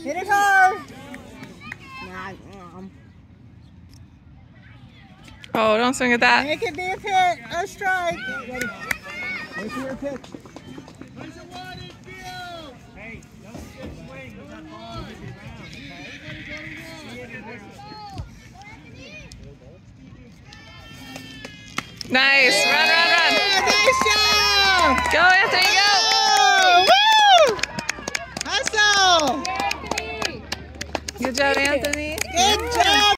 Hit it hard. Oh, don't swing at that. Make it be a pit, a strike. Ready. Wait for your pitch. Nice. Run, run, run. Nice job. Go, Anthony, go. Good job, Anthony. Good job.